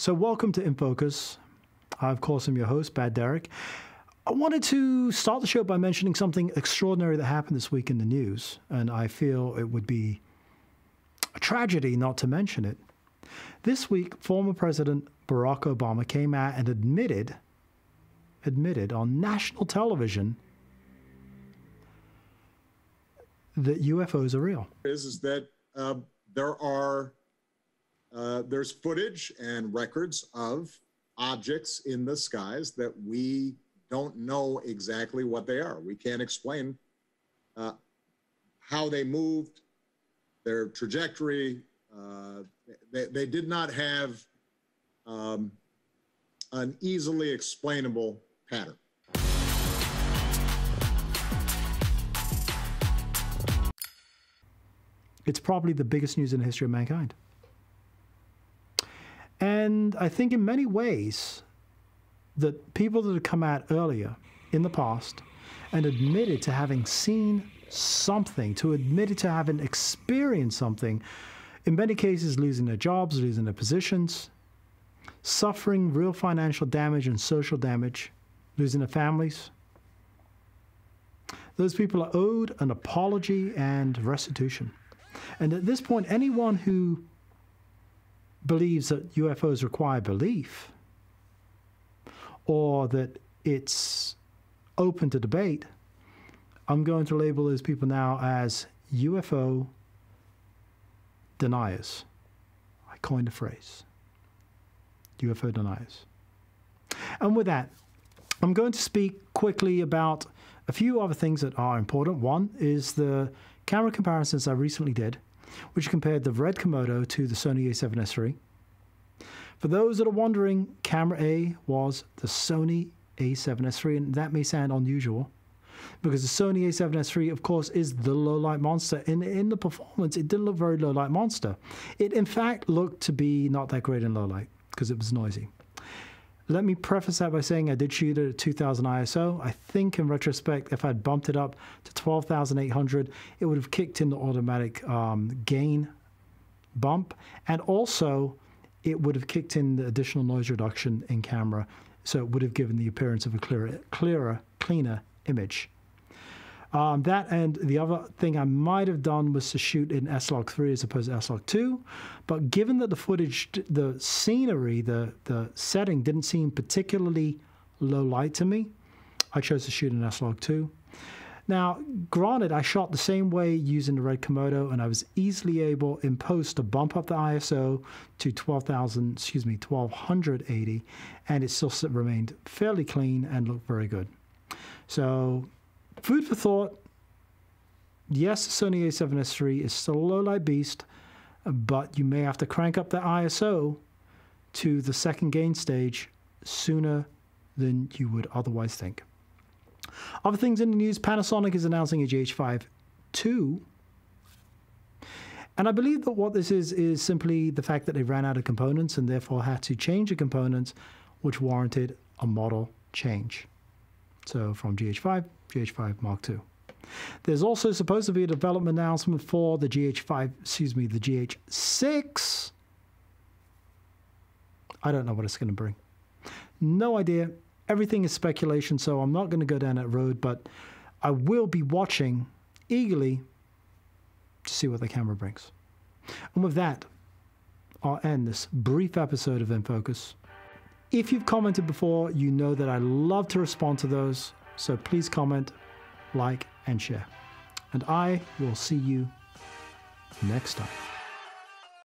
So, welcome to In Focus. I, of course, am your host, Bad Derek. I wanted to start the show by mentioning something extraordinary that happened this week in the news, and I feel it would be a tragedy not to mention it. This week, former President Barack Obama came out and admitted, admitted on national television that UFOs are real. Is is that uh, there are uh, there's footage and records of objects in the skies that we don't know exactly what they are. We can't explain uh, how they moved, their trajectory. Uh, they, they, did not have um, an easily explainable pattern. It's probably the biggest news in the history of mankind. I think in many ways that people that had come out earlier in the past and admitted to having seen something, to admitted to having experienced something, in many cases losing their jobs, losing their positions, suffering real financial damage and social damage, losing their families. Those people are owed an apology and restitution. And at this point, anyone who believes that UFOs require belief or that it's open to debate, I'm going to label those people now as UFO deniers. I coined the phrase UFO deniers. And with that, I'm going to speak quickly about a few other things that are important. One is the camera comparisons I recently did which compared the red Komodo to the Sony a7S III. For those that are wondering, camera A was the Sony a7S III, and that may sound unusual because the Sony a7S III, of course, is the low light monster. In, in the performance, it didn't look very low light monster. It, in fact, looked to be not that great in low light because it was noisy. Let me preface that by saying I did shoot it at 2000 ISO. I think in retrospect, if I'd bumped it up to 12,800, it would have kicked in the automatic um, gain bump. And also, it would have kicked in the additional noise reduction in camera. So it would have given the appearance of a clearer, clearer cleaner image. Um, that and the other thing I might have done was to shoot in S-Log 3 as opposed to S-Log 2. But given that the footage, the scenery, the, the setting didn't seem particularly low light to me, I chose to shoot in S-Log 2. Now, granted, I shot the same way using the Red Komodo, and I was easily able in post to bump up the ISO to 12,000, excuse me, 1280, and it still remained fairly clean and looked very good. So Food for thought. Yes, Sony a7S III is still a low light beast, but you may have to crank up the ISO to the second gain stage sooner than you would otherwise think. Other things in the news Panasonic is announcing a GH5 II. And I believe that what this is is simply the fact that they ran out of components and therefore had to change the components, which warranted a model change. So from GH5 GH5 Mark II. There's also supposed to be a development announcement for the GH5, excuse me, the GH6. I don't know what it's going to bring. No idea. Everything is speculation, so I'm not going to go down that road, but I will be watching eagerly to see what the camera brings. And with that, I'll end this brief episode of In Focus. If you've commented before, you know that I love to respond to those. So please comment, like, and share. And I will see you next time.